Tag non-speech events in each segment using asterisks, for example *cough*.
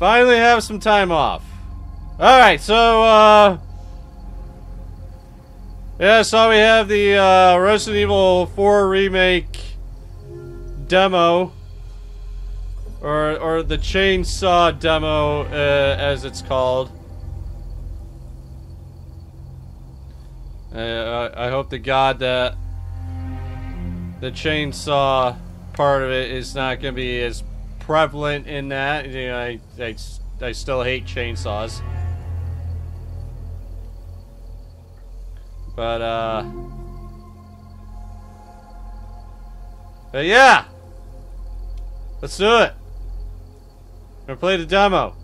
Finally have some time off. Alright, so, uh... Yeah, so we have the uh, Resident Evil 4 Remake demo. Or, or the Chainsaw demo, uh, as it's called. Uh, I hope to God that the chainsaw part of it is not going to be as prevalent in that. You know, I, I, I still hate chainsaws. But, uh... But yeah! Let's do it! We're gonna play the demo.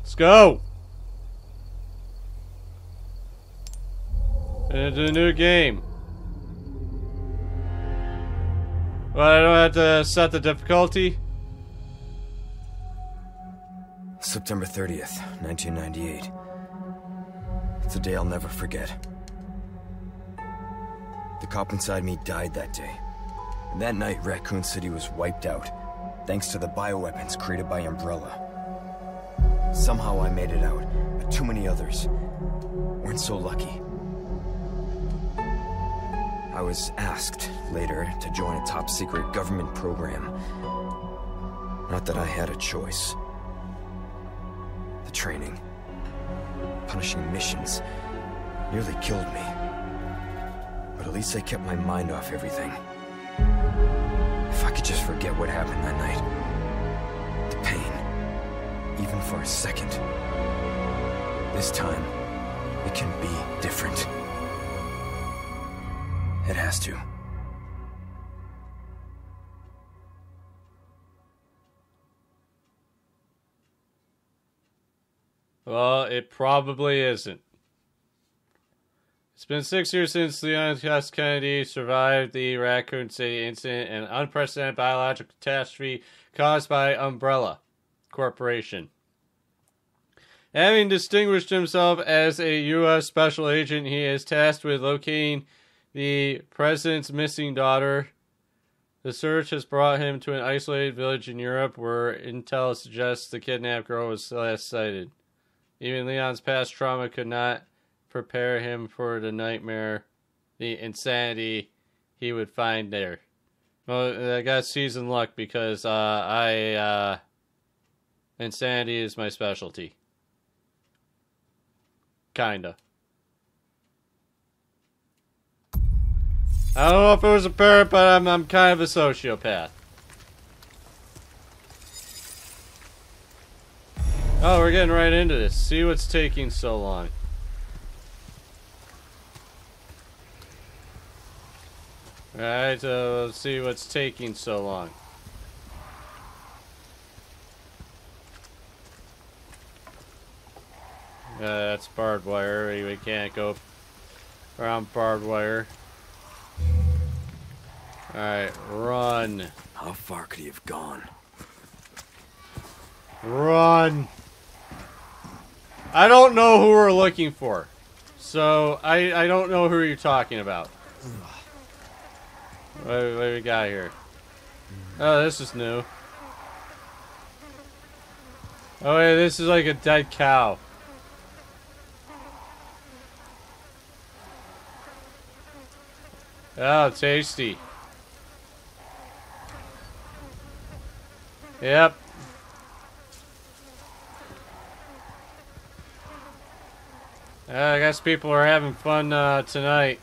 Let's go! Into a new game. Well, I don't have to set the difficulty. September 30th, 1998. It's a day I'll never forget. The cop inside me died that day. And that night, Raccoon City was wiped out, thanks to the bioweapons created by Umbrella. Somehow I made it out, but too many others weren't so lucky. I was asked later to join a top secret government program. Not that I had a choice. The training, punishing missions, nearly killed me. But at least I kept my mind off everything. If I could just forget what happened that night. The pain. Even for a second. This time, it can be different. It has to. Well, it probably isn't. It's been six years since Leon S. Kennedy survived the Raccoon City incident, an unprecedented biological catastrophe caused by Umbrella Corporation. Having distinguished himself as a U.S. special agent, he is tasked with locating the president's missing daughter. The search has brought him to an isolated village in Europe where intel suggests the kidnapped girl was last sighted. Even Leon's past trauma could not prepare him for the nightmare, the insanity he would find there. Well, I got seasoned luck because uh, I uh, insanity is my specialty. Kinda. I don't know if it was a parrot, but I'm, I'm kind of a sociopath. Oh, we're getting right into this. See what's taking so long. Alright, uh, let's see what's taking so long. Uh, that's barbed wire. We can't go around barbed wire. Alright, run. How far could he have gone? Run. I don't know who we're looking for. So, I, I don't know who you're talking about. What, what do we got here? Oh, this is new. Oh, yeah, this is like a dead cow. Oh, tasty. Yep. Uh, I guess people are having fun uh, tonight.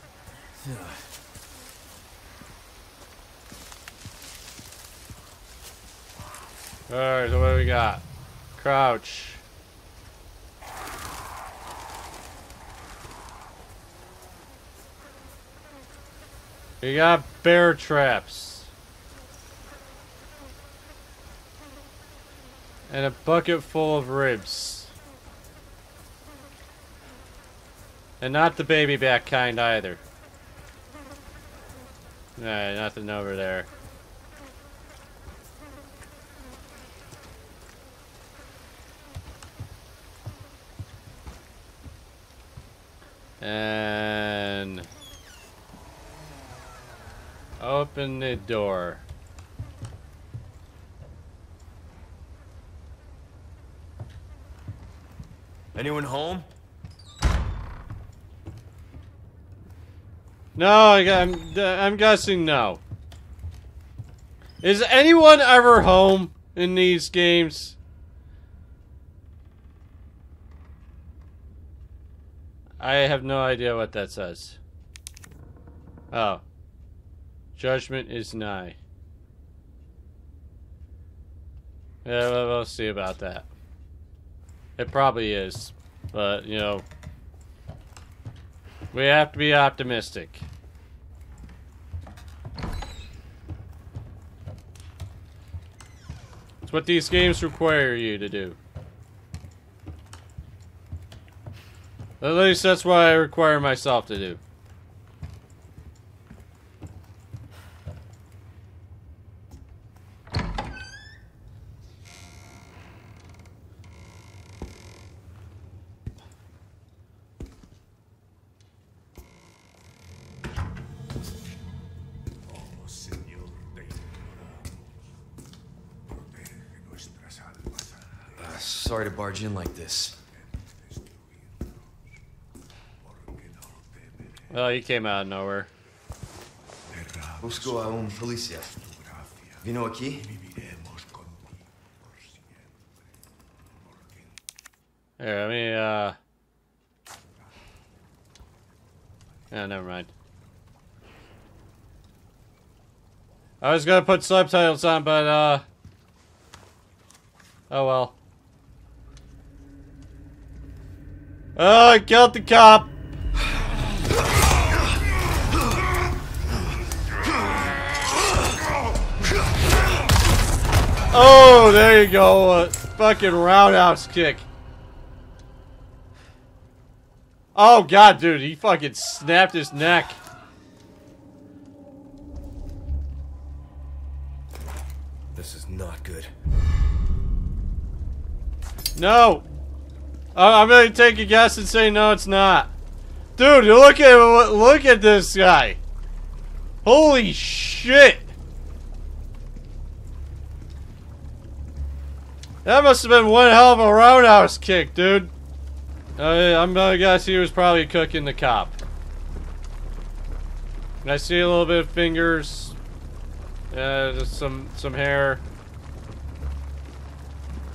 Alright, so what do we got? Crouch. We got bear traps. And a bucket full of ribs. And not the baby back kind either. Alright, nothing over there. And open the door. Anyone home? No, I, am I'm guessing no. Is anyone ever home in these games? I have no idea what that says. Oh. Judgment is nigh. Yeah, we'll, we'll see about that. It probably is. But, you know, we have to be optimistic. It's what these games require you to do. At least that's what I require myself to do. sorry to barge in like this. Well, he came out of nowhere. Busco a un policía. Vino aquí? Here, let me, uh... Yeah, never mind. I was gonna put subtitles on, but, uh... Oh well. Oh, I killed the cop! Oh, there you go. A fucking roundhouse kick. Oh, God, dude. He fucking snapped his neck. This is not good. No. I'm gonna take a guess and say no, it's not. Dude, look at look at this guy. Holy shit. That must have been one hell of a roundhouse kick, dude. Uh, I'm gonna guess he was probably cooking the cop. I see a little bit of fingers. Uh, just some some hair.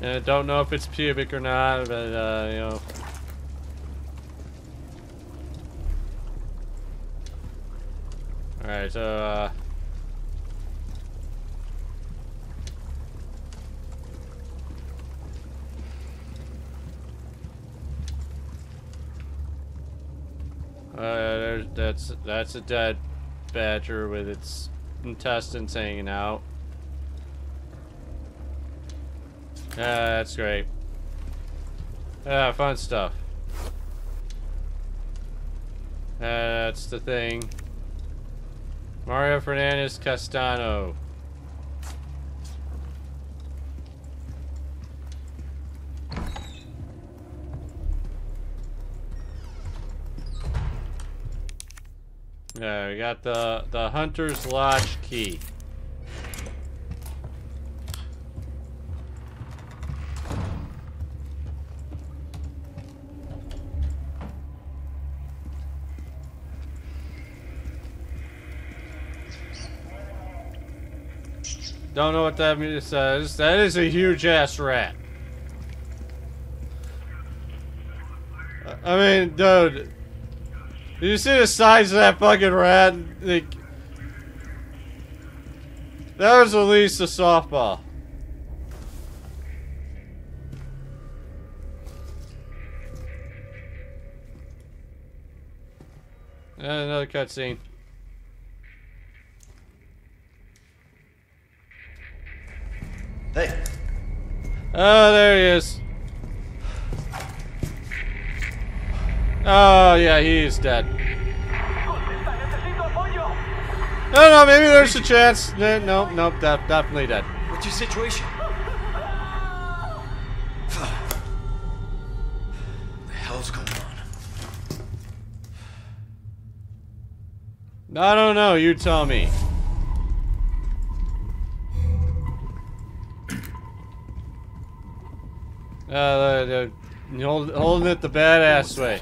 And I don't know if it's pubic or not, but uh, you know. Alright, so uh Uh, that's that's a dead badger with its intestines hanging out. Yeah, that's great. Yeah, fun stuff. That's the thing. Mario Fernandez Castano. Yeah, we got the the Hunter's Lodge key. Don't know what that says. Uh, that is a huge ass rat. I mean, dude. Did you see the size of that fucking rat? Like, that was at least a softball. Another cutscene. Hey. Oh, there he is. Oh, yeah, he is dead. No, no, maybe there's a chance. No, no, nope, definitely dead. What's your situation? the hell's going on? I don't know, you tell me. Hold, holding it the badass way.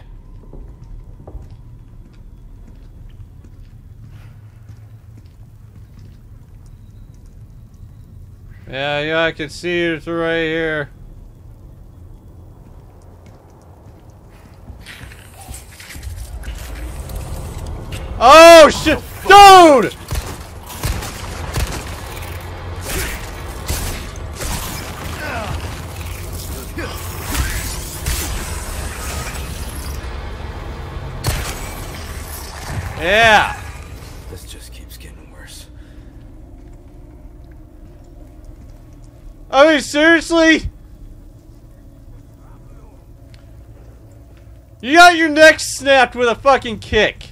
Yeah, yeah, I can see you through right here. Oh shit! Dude! Yeah! This just keeps getting worse. I mean, seriously? You got your neck snapped with a fucking kick.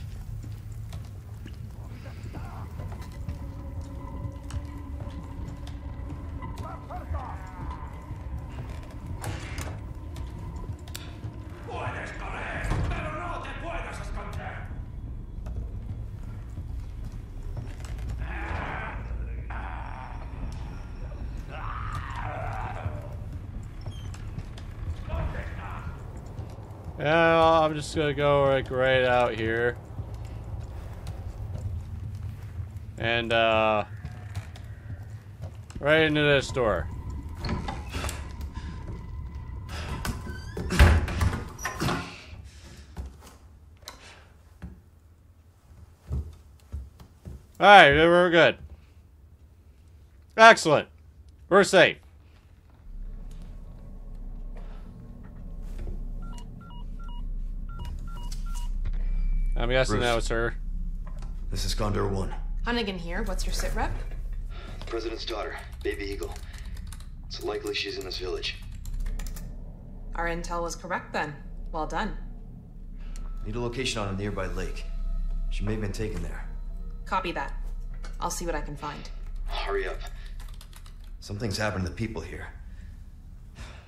Just gonna go like right out here. And uh right into this door. Alright, we're good. Excellent. We're safe. I'm guessing Bruce. that was her. This is Condor 1. Hunnigan here. What's your sit rep? The President's daughter, Baby Eagle. It's likely she's in this village. Our intel was correct then. Well done. Need a location on a nearby lake. She may have been taken there. Copy that. I'll see what I can find. Hurry up. Something's happened to the people here.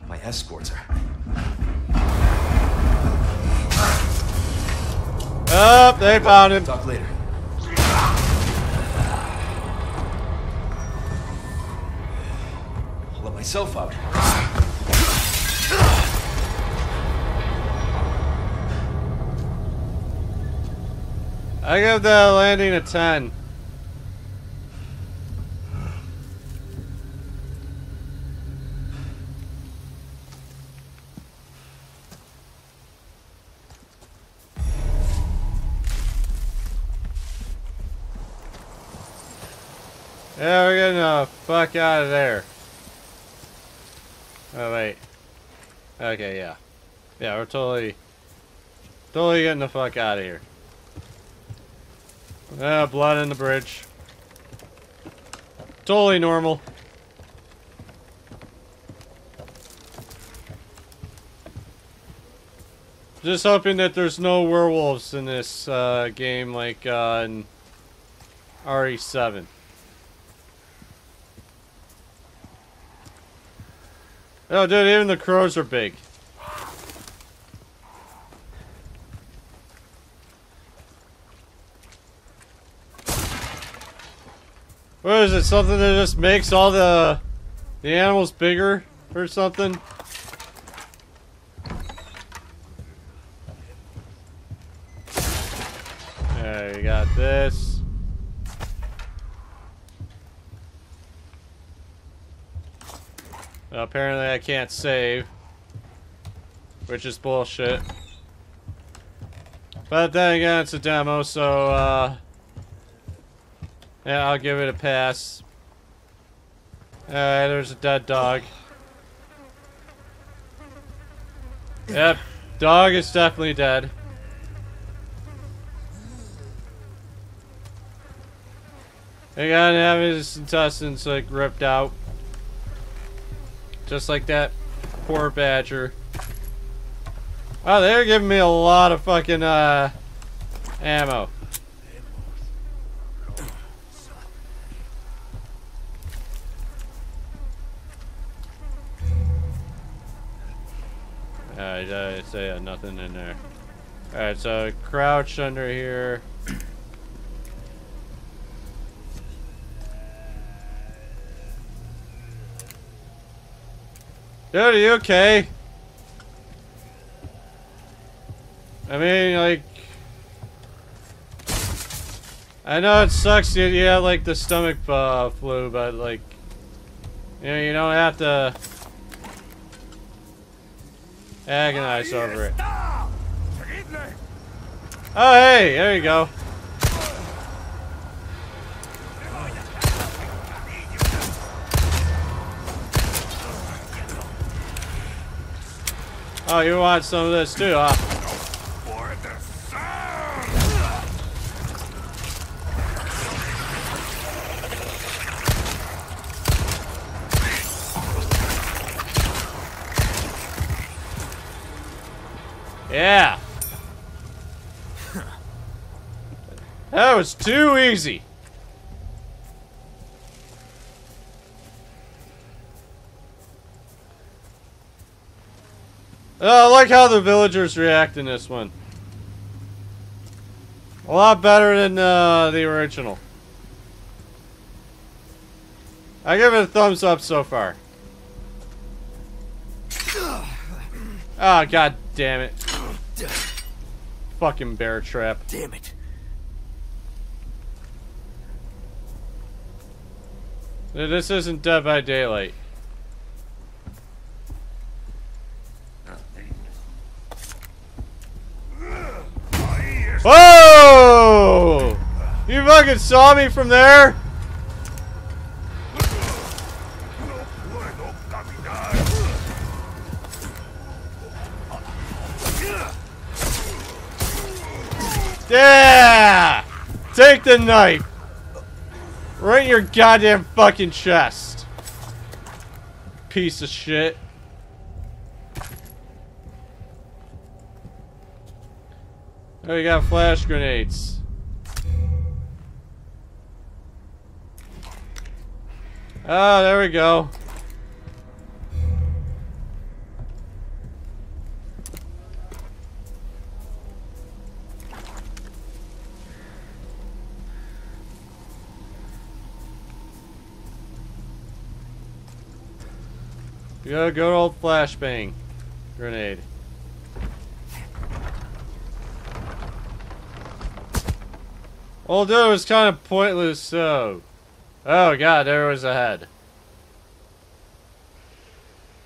My escorts are. Up, they found him. Talk later. I'll let myself out. I give the landing a 10. Yeah, we're getting the fuck out of there. Oh, wait. Okay, yeah. Yeah, we're totally, totally getting the fuck out of here. Ah, blood in the bridge. Totally normal. Just hoping that there's no werewolves in this uh, game like uh, in RE7. Oh, dude, even the crows are big. What is it? Something that just makes all the the animals bigger or something? There, you got this. Well, apparently I can't save. Which is bullshit. But then again, it's a demo, so, uh... Yeah, I'll give it a pass. Alright, there's a dead dog. Yep, dog is definitely dead. They got to have his intestines like ripped out. Just like that poor badger. Oh, they're giving me a lot of fucking uh ammo. Alright, I say uh, nothing in there. Alright, so crouch under here. Dude, are you okay? I mean, like... I know it sucks you, you have, like, the stomach uh, flu, but, like... You know, you don't have to... Agonize over it. Oh, hey, there you go. Oh, you want some of this too, huh? Yeah. *laughs* That was too easy. Like how the villagers react in this one. A lot better than uh, the original. I give it a thumbs up so far. Ah, oh, god damn it. Fucking bear trap. Damn it. This isn't Dead by Daylight. Whoa! You fucking saw me from there? Yeah! Take the knife! Right in your goddamn fucking chest. Piece of shit. Oh, you got flash grenades. Ah, oh, there we go. You got a good old flashbang grenade. Although it was kind of pointless, so. Oh god, there was a head.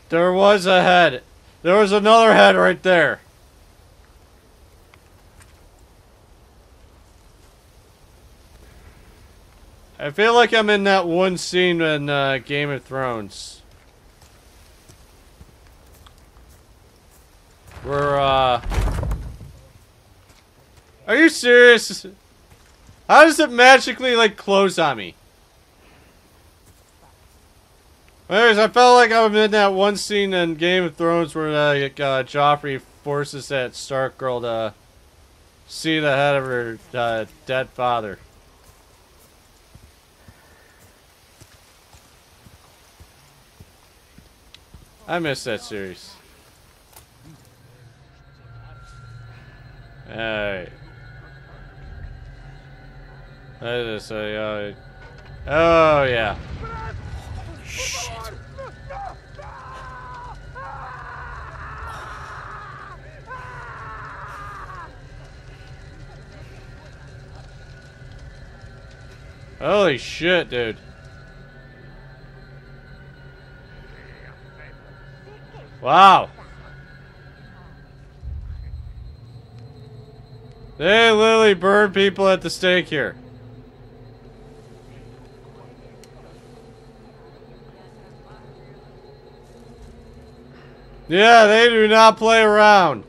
There was a head. There was another head right there. I feel like I'm in that one scene in uh, Game of Thrones. We're, uh... Are you serious? How does it magically, like, close on me? Anyways, I felt like I was in that one scene in Game of Thrones where, uh, uh Joffrey forces that Stark girl to see the head of her uh, dead father. I miss that series. Alright. That is a, uh, oh yeah. Shit. Holy shit, dude. Wow. They literally burn people at the stake here. Yeah, they do not play around.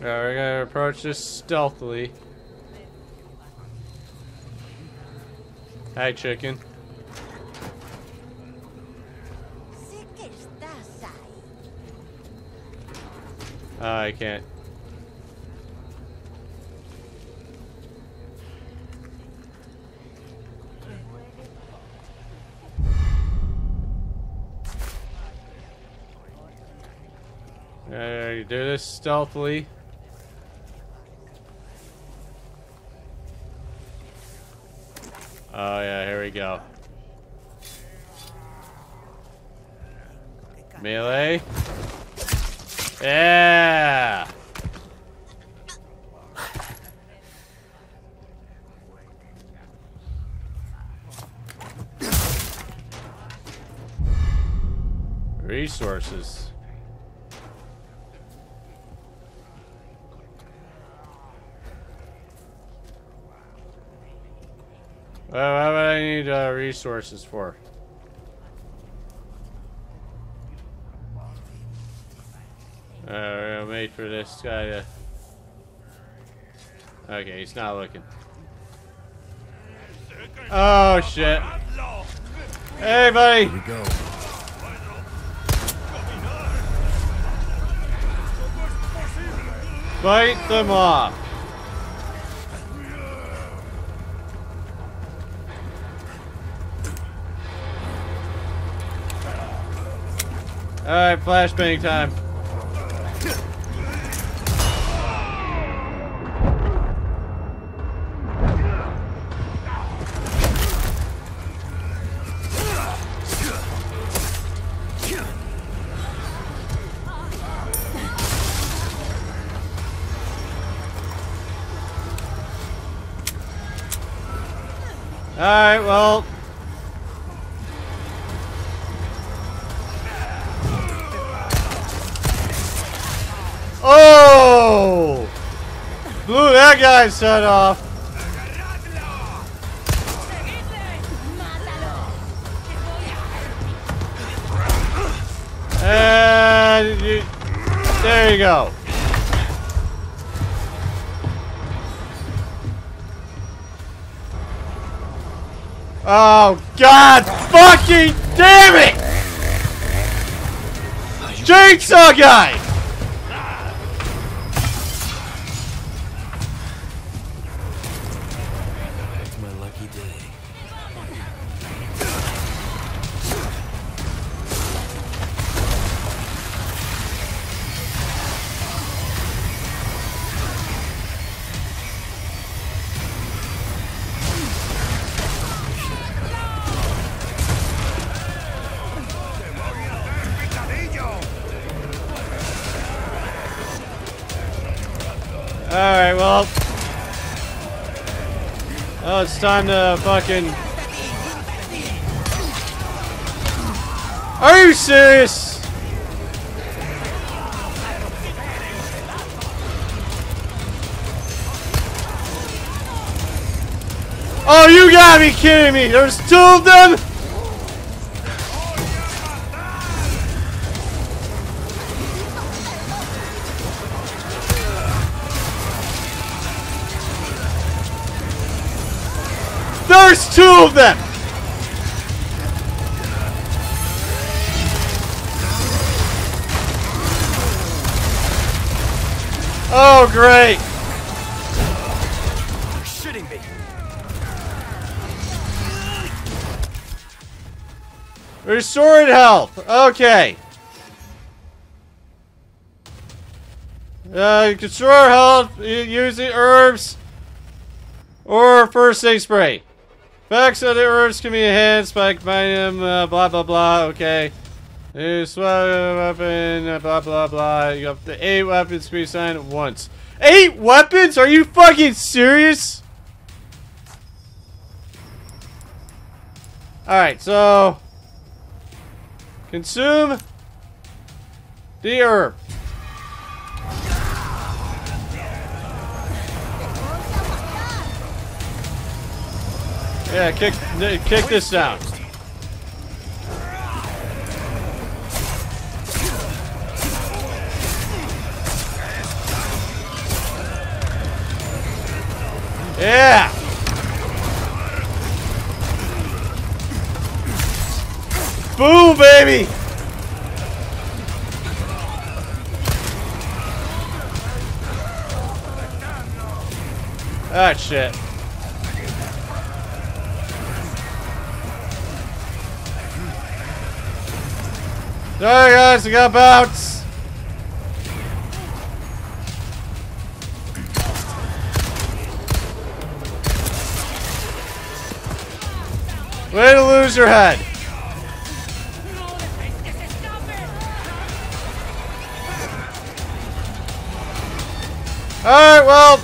Alright, we're gonna approach this stealthily. Hi, chicken. Uh, I can't. Uh, do this stealthily. Oh yeah, here we go. Melee. Yeah. Resources. Well, what would I need uh, resources for? Uh, we're gonna wait for this guy to... Okay, he's not looking. Oh, shit. Hey, buddy! Here we go. Fight them off! Alright, flashbang time. Guy's head off. And you, there you go. Oh God! Fucking damn it! Chainsaw guy! Time to fucking. Are you serious? Oh, you gotta be kidding me! There's two of them? Two of them! Oh, great! You're shitting me. Restored health. Okay. Uh, restore health using herbs or first aid spray. The herbs can be enhanced by combining uh, blah blah blah. Okay. You swap weapon, uh, blah blah blah. You have the eight weapons to be once. Eight weapons? Are you fucking serious? Alright, so. Consume the herb. Yeah, kick kick this down. Yeah. Boom, baby. Ah, shit. Sorry guys, we got bouts. Way to lose your head. Alright, well,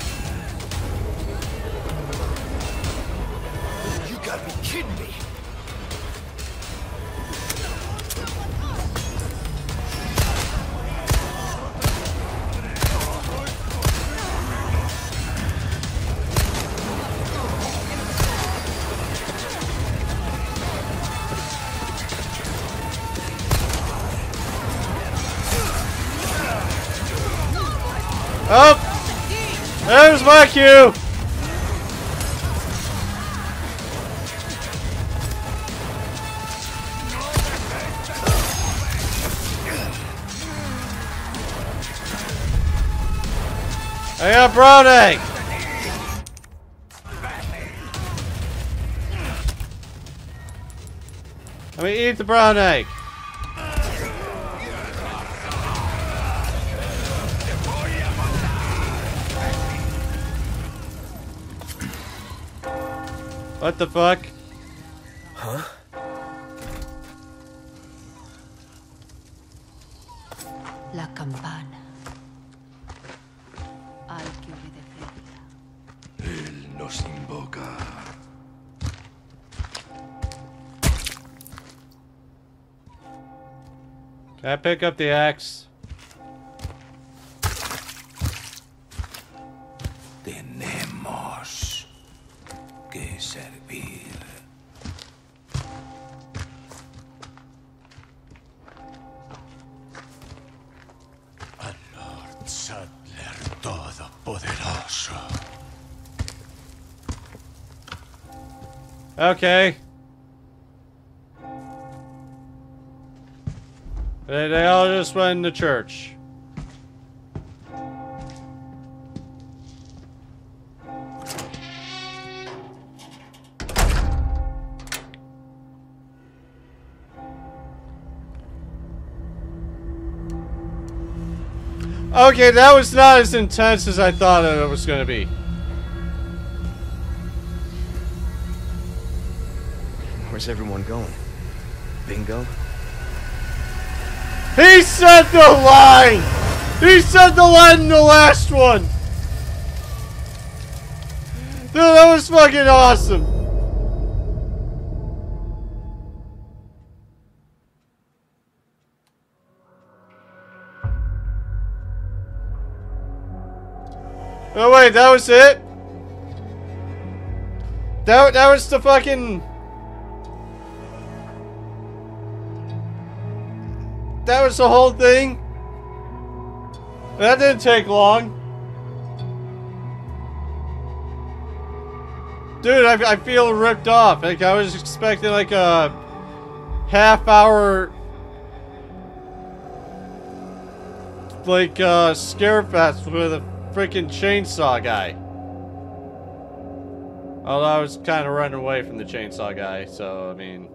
Brown egg. Let me eat the brown egg. What the fuck? I pick up the axe? Tenemos que servir. Al Lord Saddler Todopoderoso. Okay. They, they all just went to church. Okay, that was not as intense as I thought it was going to be. Where's everyone going? Bingo? He said the line! He said the line in the last one! Dude, that was fucking awesome! Oh wait, that was it? That, that was the fucking... That was the whole thing? That didn't take long. Dude, I, I feel ripped off. Like, I was expecting like a half hour like uh scare fest with a freaking chainsaw guy. Although I was kind of running away from the chainsaw guy, so I mean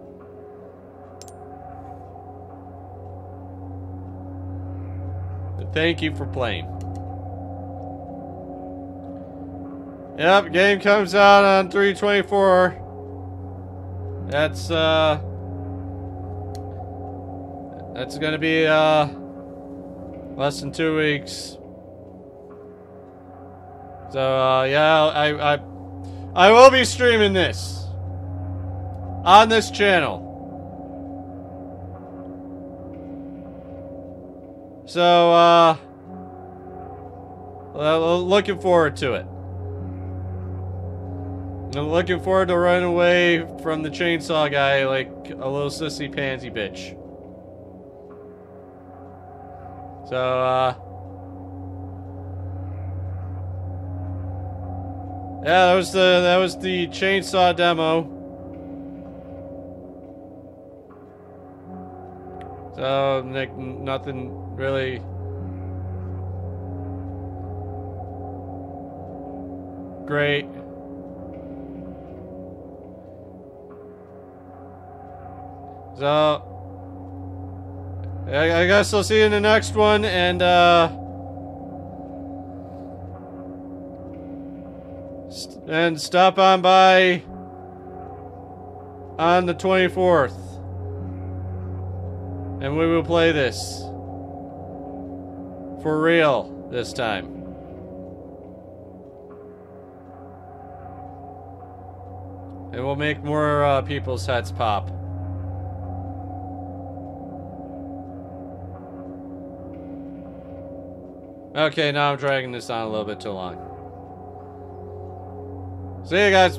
Thank you for playing. Yep, game comes out on 324. That's uh That's gonna be uh less than two weeks. So uh yeah, I I I will be streaming this on this channel. So, uh, looking forward to it. I'm looking forward to running away from the chainsaw guy like a little sissy pansy bitch. So, uh, yeah, that was the that was the chainsaw demo. So, Nick, nothing really. Great. So, I, I guess I'll see you in the next one, and uh, st- and stop on by on the 24th. And we will play this. For real this time. And we'll make more uh, people's heads pop. Okay, now I'm dragging this on a little bit too long. See you guys.